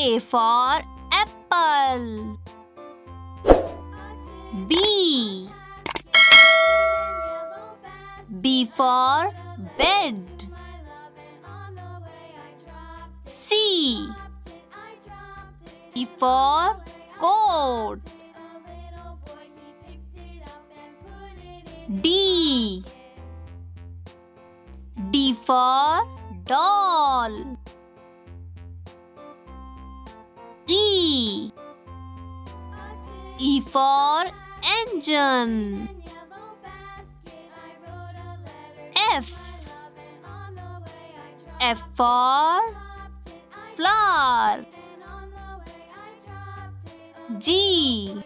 A for apple. B. B for bed. C. C for coat. D. D for doll. E. E for engine. F. F for flower. G.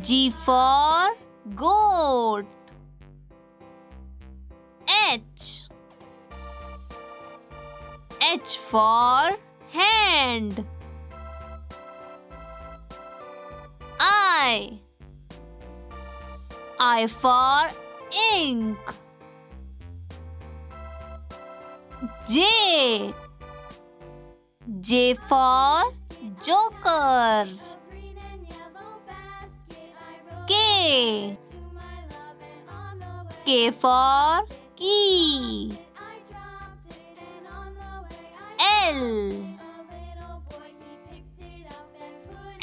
G for goat. H. H for hand. I. I for ink. J. J for joker. K. K for key. L.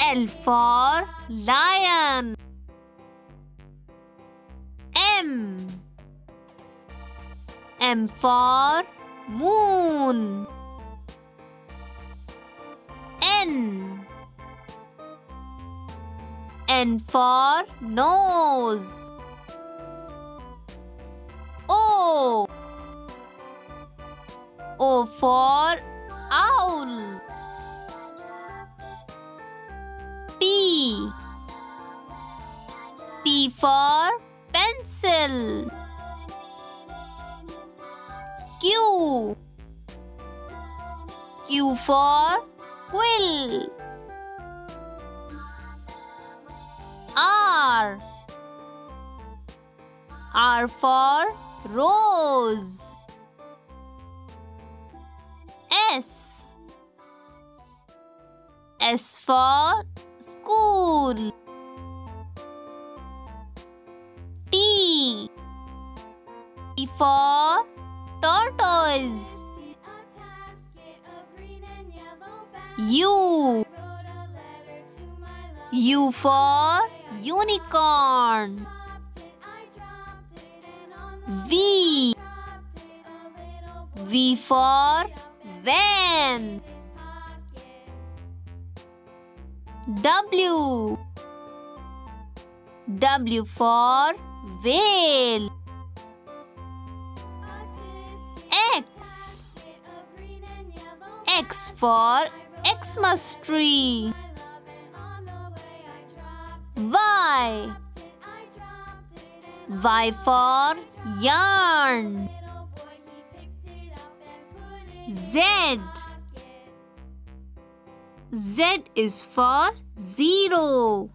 L for lion. M. M for moon. N. N for nose. O. O for owl. P. For pencil. Q. Q for quill. R. R for rose. S. S for school. T. For tortoise. U. U for unicorn. V. V for van. W. W for whale. X. X for Xmas tree. Y. Y for yarn. Z. Z is for zero.